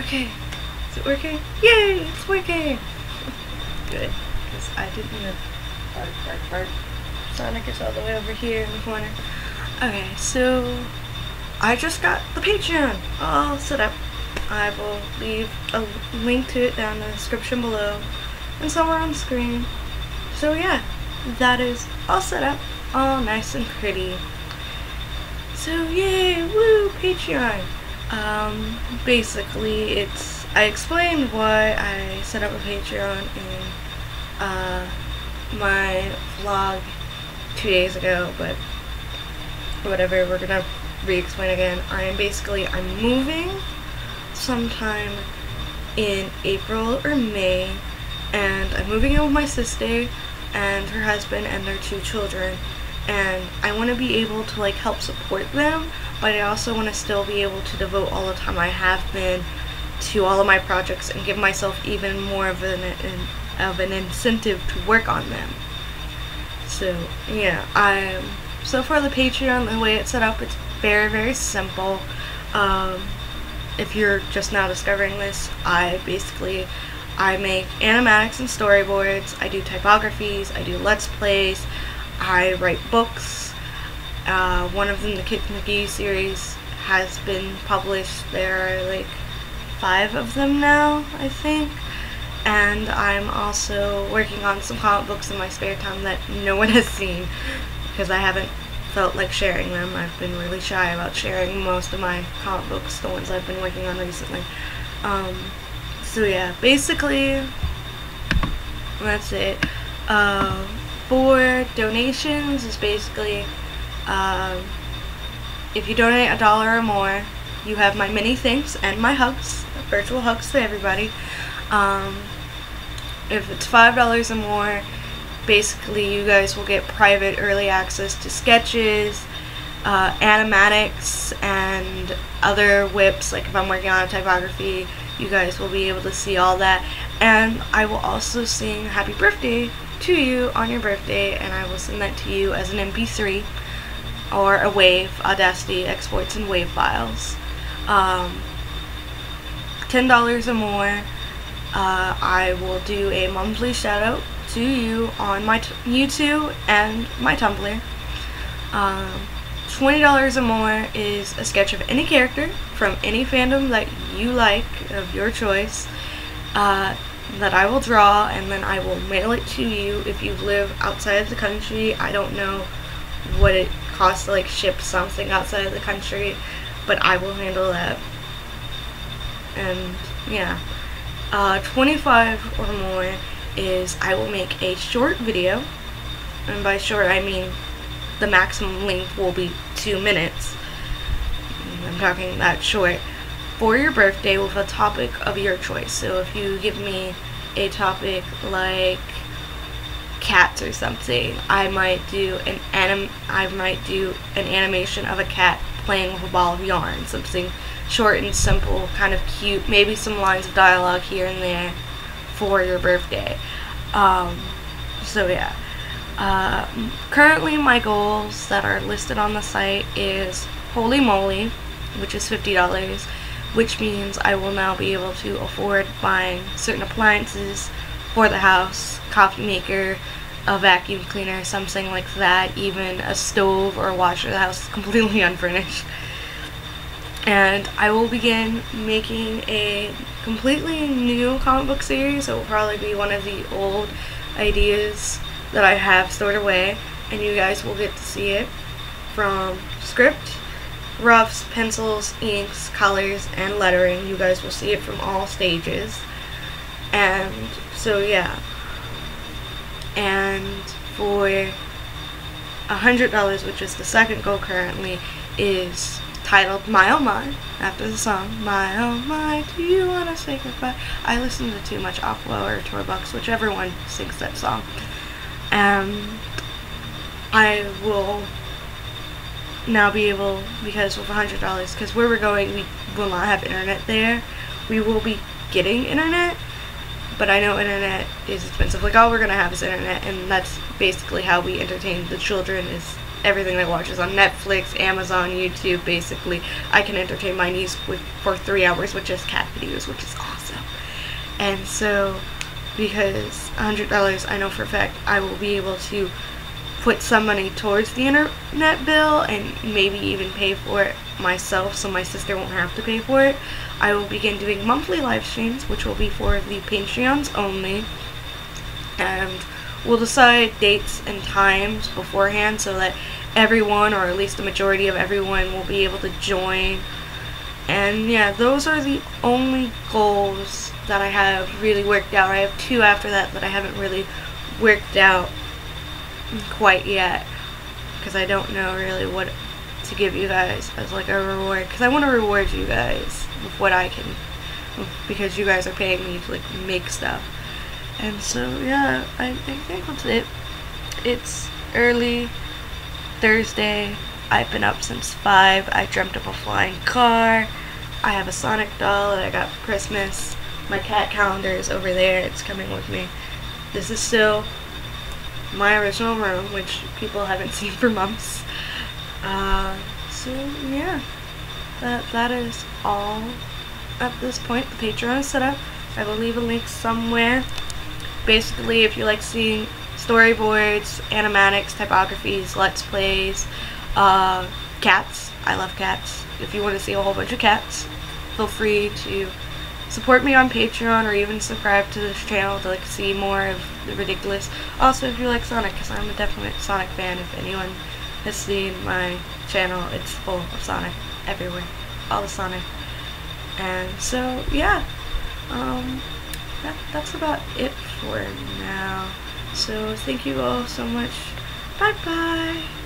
Okay. Is it working? Yay! It's working! Good. Because I didn't even bark, bark, bark. Sonic is all the way over here in the corner. Okay, so I just got the Patreon all set up. I will leave a link to it down in the description below and somewhere on screen. So yeah, that is all set up, all nice and pretty. So yay, woo, Patreon. Um, basically, it's I explained why I set up a Patreon in uh, my vlog two days ago, but whatever. We're gonna re-explain again. I am basically I'm moving sometime in April or May, and I'm moving in with my sister and her husband and their two children and I want to be able to like help support them but I also want to still be able to devote all the time I have been to all of my projects and give myself even more of an, an of an incentive to work on them. So yeah I so for the Patreon the way it's set up it's very very simple. Um, if you're just now discovering this I basically I make animatics and storyboards I do typographies I do let's plays I write books. Uh, one of them, the Kit McGee series, has been published. There are like five of them now, I think. And I'm also working on some comic books in my spare time that no one has seen because I haven't felt like sharing them. I've been really shy about sharing most of my comic books, the ones I've been working on recently. Um, so yeah, basically, that's it. Uh, for donations is basically um, if you donate a dollar or more, you have my mini thanks and my hugs, virtual hugs to everybody. Um, if it's five dollars or more, basically you guys will get private early access to sketches, uh, animatics, and other WIPs. Like if I'm working on a typography, you guys will be able to see all that. And I will also sing happy birthday to you on your birthday and I will send that to you as an MP3 or a WAV. Audacity exports in WAV files. Um, $10 or more, uh, I will do a monthly shout out to you on my YouTube and my Tumblr. Um, $20 or more is a sketch of any character from any fandom that you like, of your choice. Uh, that I will draw and then I will mail it to you if you live outside of the country. I don't know what it costs to like ship something outside of the country, but I will handle that. And yeah, uh, 25 or more is I will make a short video, and by short I mean the maximum length will be two minutes. I'm talking that short for your birthday with a topic of your choice. So if you give me a topic like cats or something, I might do an anim I might do an animation of a cat playing with a ball of yarn, something short and simple, kind of cute, maybe some lines of dialogue here and there for your birthday. Um, so yeah. Uh, currently my goals that are listed on the site is Holy Moly, which is $50 which means I will now be able to afford buying certain appliances for the house, coffee maker, a vacuum cleaner, something like that, even a stove or a washer. The house is completely unfurnished. And I will begin making a completely new comic book series. It will probably be one of the old ideas that I have stored away, and you guys will get to see it from script roughs, pencils, inks, colors, and lettering. You guys will see it from all stages. And so yeah. And for a hundred dollars, which is the second goal currently, is titled My Oh My after the song My Oh My Do You Wanna Say Goodbye? I listen to too much Aqua or Torbucks, whichever one sings that song. And I will now be able, because with $100, because where we're going, we will not have internet there. We will be getting internet, but I know internet is expensive. Like, all we're going to have is internet, and that's basically how we entertain the children is everything they watch is on Netflix, Amazon, YouTube. Basically, I can entertain my niece with for three hours with just cat videos, which is awesome. And so, because $100, I know for a fact I will be able to put some money towards the internet bill and maybe even pay for it myself so my sister won't have to pay for it. I will begin doing monthly live streams, which will be for the Patreons only. And we'll decide dates and times beforehand so that everyone, or at least the majority of everyone, will be able to join. And yeah, those are the only goals that I have really worked out. I have two after that that I haven't really worked out quite yet because I don't know really what to give you guys as like a reward because I want to reward you guys with what I can because you guys are paying me to like make stuff. And so yeah I, I think that's it. It's early Thursday. I've been up since 5 I dreamt of a flying car. I have a Sonic doll that I got for Christmas. My cat calendar is over there. It's coming with me. This is still my original room, which people haven't seen for months. Uh, so yeah, that that is all at this point. The Patreon is set up. I will leave a link somewhere. Basically, if you like seeing storyboards, animatics, typographies, let's plays, uh, cats. I love cats. If you want to see a whole bunch of cats, feel free to support me on Patreon or even subscribe to this channel to like see more of the ridiculous. Also, if you like Sonic, because I'm a definite Sonic fan. If anyone has seen my channel, it's full of Sonic everywhere, all the Sonic. And so, yeah, um, that, that's about it for now. So, thank you all so much. Bye bye.